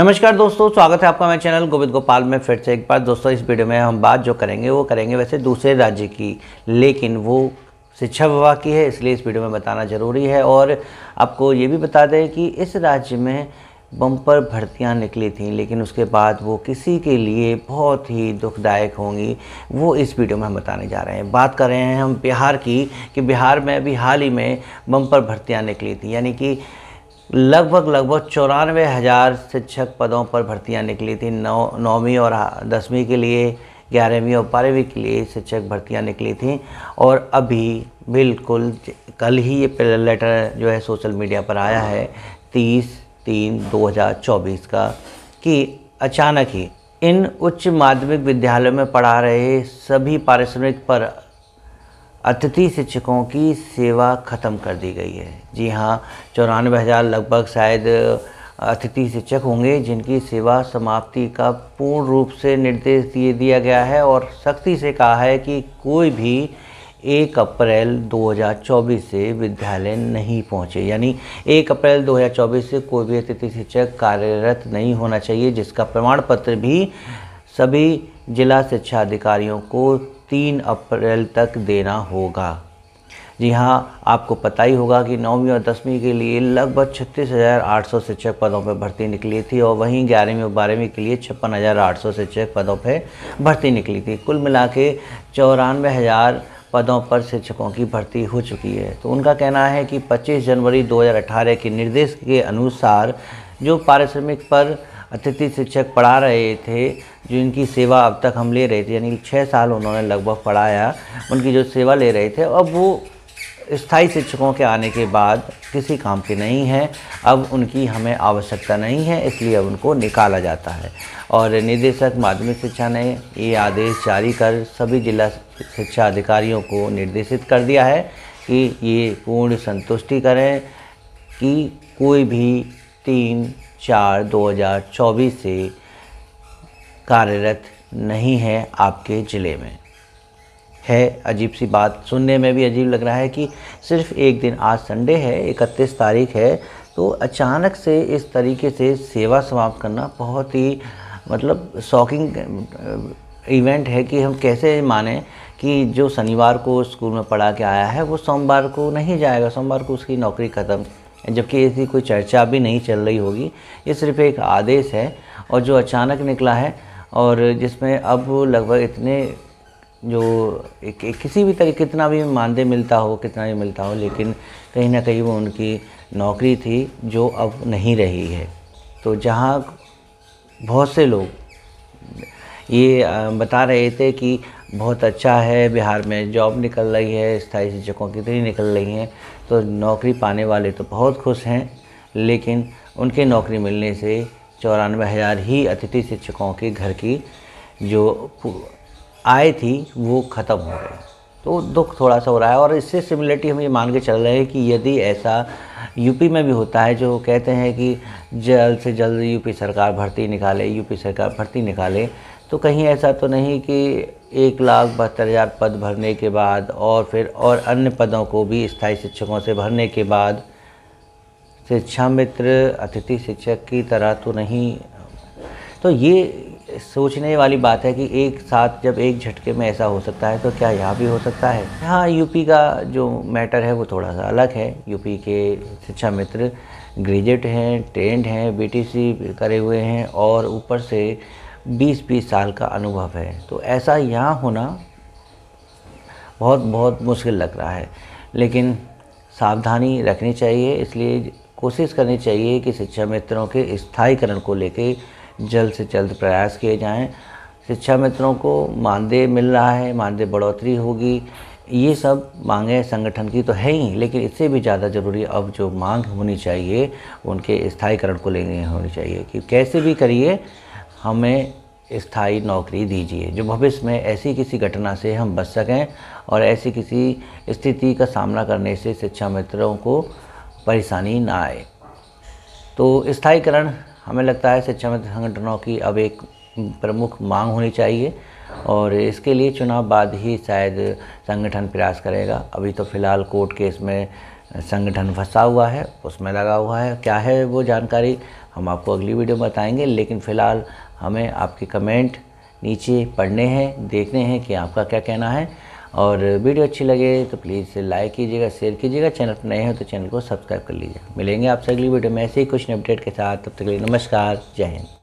नमस्कार दोस्तों, स्वागत है आपका मेरे चैनल गोविंद गोपाल में फिर से एक बार। दोस्तों, इस वीडियो में हम बात जो करेंगे, वो करेंगे वैसे दूसरे राज्य की, लेकिन वो शिक्षा विभाग की है, इसलिए इस वीडियो में बताना ज़रूरी है। और आपको ये भी बता दें कि इस राज्य में बम्पर भर्तियाँ निकली थी, लेकिन उसके बाद वो किसी के लिए बहुत ही दुखदायक होंगी, वो इस वीडियो में हम बताने जा रहे हैं। बात कर रहे हैं हम बिहार की, कि बिहार में, अभी हाल ही में बम्पर भर्तियाँ निकली थी, यानी कि लगभग लगभग चौरानवे हज़ार शिक्षक पदों पर भर्तियाँ निकली थी। नौ, नौवीं और दसवीं के लिए, ग्यारहवीं और बारहवीं के लिए शिक्षक भर्तियाँ निकली थी। और अभी बिल्कुल कल ही ये लेटर जो है सोशल मीडिया पर आया है, तीस तीन 2024 का, कि अचानक ही इन उच्च माध्यमिक विद्यालयों में पढ़ा रहे सभी पारिश्रमिक पर अतिथि शिक्षकों की सेवा ख़त्म कर दी गई है। जी हाँ चौरानवे हज़ार लगभग शायद अतिथि शिक्षक होंगे जिनकी सेवा समाप्ति का पूर्ण रूप से निर्देश दिए, दिया गया है और सख्ती से कहा है कि कोई भी एक अप्रैल 2024 से विद्यालय नहीं पहुँचे। यानी एक अप्रैल 2024 से कोई भी अतिथि शिक्षक कार्यरत नहीं होना चाहिए, जिसका प्रमाण पत्र भी सभी जिला शिक्षा अधिकारियों को तीन अप्रैल तक देना होगा। जी हाँ आपको पता ही होगा कि नौवीं और दसवीं के लिए लगभग छत्तीस हज़ार आठ सौ शिक्षक पदों पर भर्ती निकली थी और वहीं ग्यारहवीं और बारहवीं के लिए छप्पन हज़ार आठ सौ शिक्षक पदों पर भर्ती निकली थी। कुल मिला के चौरानवे हज़ार पदों पर शिक्षकों की भर्ती हो चुकी है। तो उनका कहना है कि 25 जनवरी 2018 के निर्देश के अनुसार जो पारिश्रमिक पर अतिथि शिक्षक पढ़ा रहे थे, जो इनकी सेवा अब तक हम ले रहे थे, यानी छः साल उन्होंने लगभग पढ़ाया, उनकी जो सेवा ले रहे थे। अब वो स्थायी शिक्षकों के आने के बाद किसी काम के नहीं हैं। अब उनकी हमें आवश्यकता नहीं है, इसलिए अब उनको निकाला जाता है। और निदेशक माध्यमिक शिक्षा ने ये आदेश जारी कर सभी जिला शिक्षा अधिकारियों को निर्देशित कर दिया है कि ये पूर्ण संतुष्टि करें कि कोई भी तीन चार 2024 से कार्यरत नहीं है आपके ज़िले में। है अजीब सी बात। सुनने में भी अजीब लग रहा है कि सिर्फ़ एक दिन, आज संडे है, इकतीस तारीख है तो अचानक से इस तरीके से सेवा समाप्त करना बहुत ही मतलब शॉकिंग इवेंट है कि हम कैसे माने कि जो शनिवार को स्कूल में पढ़ा के आया है, वो सोमवार को नहीं जाएगा, सोमवार को उसकी नौकरी ख़त्म। जबकि ऐसी कोई चर्चा भी नहीं चल रही होगी। ये सिर्फ़ एक आदेश है और जो अचानक निकला है और जिसमें अब लगभग इतने जो एक, एक किसी भी तरीके कितना भी मानदेय मिलता हो कितना भी मिलता हो लेकिन कहीं ना कहीं वो उनकी नौकरी थी जो अब नहीं रही है। तो जहाँ बहुत से लोग ये बता रहे थे कि बहुत अच्छा है। बिहार में जॉब निकल रही है, स्थायी शिक्षकों कितनी निकल रही हैं तो नौकरी पाने वाले तो बहुत खुश हैं, लेकिन उनके नौकरी मिलने से चौरानवे हज़ार ही अतिथि शिक्षकों के घर की जो आय थी, वो ख़त्म हो गई। तो दुख थोड़ा सा हो रहा है और इससे सिमिलरिटी हम ये मान के चल रहे हैं कि यदि ऐसा यूपी में भी होता है, जो कहते हैं कि जल्द से जल्द यूपी सरकार भर्ती निकाले, यूपी सरकार भर्ती निकाले तो कहीं ऐसा तो नहीं कि एक लाख बहत्तर हज़ार पद भरने के बाद और फिर और अन्य पदों को भी स्थायी शिक्षकों से भरने के बाद शिक्षा मित्र, अतिथि शिक्षक की तरह तो नहीं। तो ये सोचने वाली बात है कि एक साथ जब एक झटके में ऐसा हो सकता है तो क्या यहाँ भी हो सकता है? हाँ यूपी का जो मैटर है, वो थोड़ा सा अलग है। यूपी के शिक्षा मित्र ग्रेजुएट हैं ट्रेंड हैं बीटीसी करे हुए हैं और ऊपर से 20-20 साल का अनुभव है। तो ऐसा यहाँ होना बहुत बहुत मुश्किल लग रहा है। लेकिन सावधानी रखनी चाहिए, इसलिए कोशिश करनी चाहिए कि शिक्षा मित्रों के स्थायीकरण को लेकर जल्द से जल्द प्रयास किए जाएँ। शिक्षा मित्रों को मानदेय मिल रहा है, मानदेय बढ़ोतरी होगी। ये सब मांगे संगठन की तो है ही, लेकिन इससे भी ज़्यादा ज़रूरी अब जो मांग होनी चाहिए, उनके स्थायीकरण को लेने होनी चाहिए कि कैसे भी करिए, हमें स्थायी नौकरी दीजिए। जो भविष्य में ऐसी किसी घटना से हम बच सकें और ऐसी किसी स्थिति का सामना करने से शिक्षा मित्रों को परेशानी ना आए। तो स्थायीकरण, हमें लगता है शिक्षा मित्र संगठनों की अब एक प्रमुख मांग होनी चाहिए और इसके लिए चुनाव बाद ही शायद संगठन प्रयास करेगा। अभी तो फ़िलहाल कोर्ट केस में संगठन फंसा हुआ है, उसमें लगा हुआ है। क्या है वो जानकारी हम आपको अगली वीडियो में बताएँगे, लेकिन फ़िलहाल हमें आपके कमेंट नीचे पढ़ने हैं, देखने हैं कि आपका क्या कहना है। और वीडियो अच्छी लगे तो प्लीज़ लाइक कीजिएगा, शेयर कीजिएगा। चैनल पर नए हो तो चैनल को सब्सक्राइब कर लीजिए। मिलेंगे आपसे अगली वीडियो में ऐसे ही कुछ अपडेट के साथ। तब तक के लिए नमस्कार, जय हिंद।